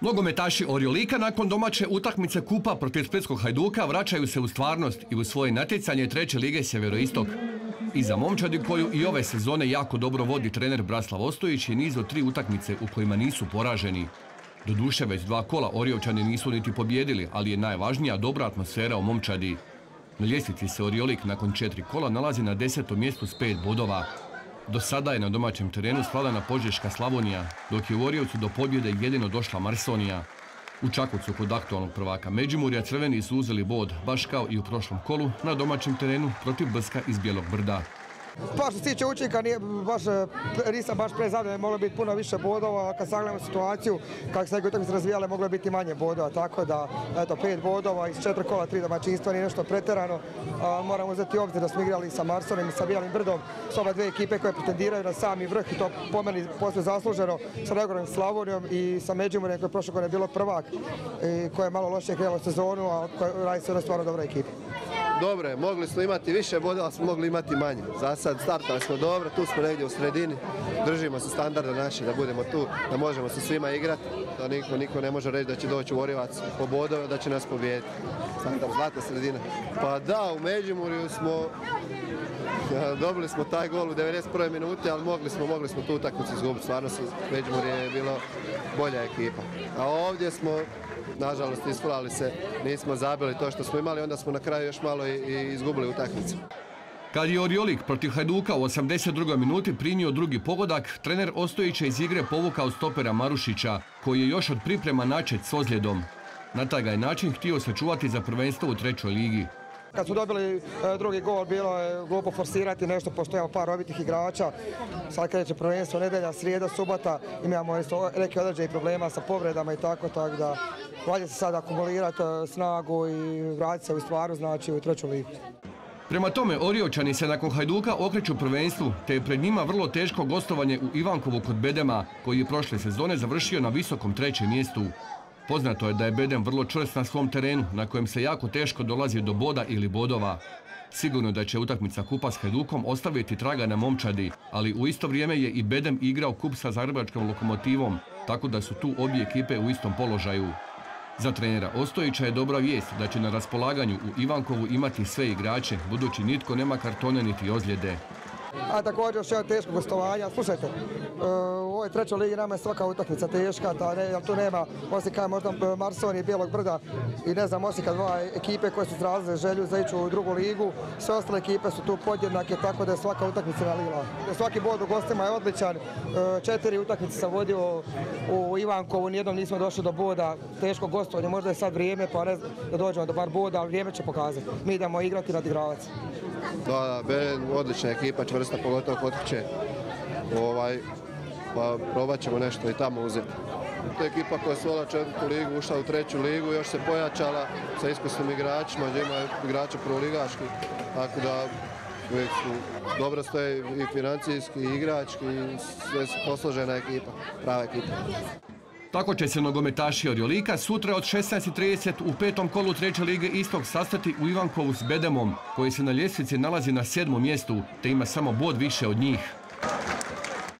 Nogometaši Orjolika nakon domaće utakmice kupa protiv Splitskog Hajduka vraćaju se u stvarnost i u svoje natjecanje treće lige Sjeveroistok. I za momčadi koju i ove sezone jako dobro vodi trener Braslav Ostojić je niz od tri utakmice u kojima nisu poraženi. Doduše već dva kola Orjovčani nisu niti pobjedili, ali je najvažnija dobra atmosfera u momčadi. Na ljestvici se Oriolik nakon četiri kola nalazi na desetom mjestu s pet bodova. Do sada je na domaćem terenu na Požeška Slavonija, dok je u Orijevcu do pobjede jedino došla Marsonija. U Čakovcu kod aktualnog prvaka Međimurja crveni su uzeli bod, baš kao i u prošlom kolu, na domaćem terenu protiv Brska iz Bijelog brda. Pa što se tiče učinka, baš, e, nisam baš moglo biti puno više bodova, kad sagledamo situaciju, kako se neke utakmice razvijale, moglo biti manje bodova, tako da, eto, pet bodova iz četiri kola, tri domaćinstva, nije nešto preterano. moramo uzeti obzir da smo igrali sa Marsonom i sa Bijelim Brdom, s ova dvije ekipe koje pretendiraju na sami vrh i to po meni posle zasluženo sa Regorom Slavonijom i sa Međimurjem koji je prošle godine bilo prvak i koja je malo loše krenula sezonu, a radi se jedna stvarno dobra ekipa. Dobro je, mogli smo imati više bodova, smo mogli imati manje. Za sad startali smo dobro, tu smo negdje u sredini, držimo se standarda naše da budemo tu, da možemo se svima igrati, da niko, niko ne može reći da će doći u Orivac po bodove, da će nas pobijediti. Standard, zlata sredina. Pa da, u Međimurju smo dobili smo taj gol u 91. minuti, ali mogli smo, mogli smo tu utakmicu izgubiti. Stvarno Međimurje je bilo bolja ekipa. A ovdje smo nažalost isfulali se, nismo zabili to što smo imali, onda smo na kraju još malo i izgubili utakmicu. Kad je Oriolik protiv Hajduka u 82. minuti primio drugi pogodak, trener Ostojić je iz igre povukao stopera Marušića, koji je još od priprema načet s ozljedom. Na taj ga je način htio sačuvati za prvenstvo u trećoj ligi. Kad su dobili e, drugi gol, bilo je glupo forsirati nešto, pošto imamo par ovitih igrača. Sad kreće prvenstvo, nedelja, srijeda, subota, imamo neke određenih problema sa povredama i tako, tako da valje se sad akumulirati e, snagu i vratiti se u stvaru, znači u treću ligu. Prema tome, Oriočani se nakon Hajduka okreću prvenstvu, te je pred njima vrlo teško gostovanje u Ivankovu kod Bedema, koji je prošle sezone završio na visokom trećem mjestu. Poznato je da je Bedem vrlo čvrst na svom terenu, na kojem se jako teško dolazi do boda ili bodova. Sigurno da će utakmica kupa s Hajdukom ostaviti traga na momčadi, ali u isto vrijeme je i Bedem igrao kup sa zagrebačkom lokomotivom, tako da su tu obje ekipe u istom položaju. Za trenera Ostojića je dobra vijest da će na raspolaganju u Ivankovu imati sve igrače, budući nitko nema kartone niti ozljede. A također još jedan teško gostovanja. Slušajte, e, u ovoj trećoj ligi nama je svaka utakmica teška, ta ne, tu nema Osika, možda e, Marsoni i Bijelog brda i ne znam Osika dva ekipe koje su izrazile želju za ići u drugu ligu. Sve ostale ekipe su tu podjednake, tako da je svaka utakmica nalila. Svaki bod u gostima je odličan. E, četiri utakmice sam vodio u Ivankovu, nijednom nismo došli do boda. Teško gostovanje, možda je sad vrijeme pa ne da dođemo do bar boda, ali vrijeme će pokazati. Mi idemo igrati na igravac. Da, da, odlična ekipa, čvrsta, pogotovo kod kuće. Ovaj, pa probat ćemo nešto i tamo uzeti. To je ekipa koja je svola četvrtu ligu, ušla u treću ligu, još se pojačala sa iskusnim igračima, gdje ima igrača prvoligaški, tako da uvijek su dobro stoje i financijski, i igrački, sve su posložena ekipa, prava ekipa. Tako će se nogometaši Orjolika sutra od 16.30 u petom kolu treće lige Istog sastati u Ivankovu s Bedemom, koji se na ljestvici nalazi na sedmom mjestu, te ima samo bod više od njih.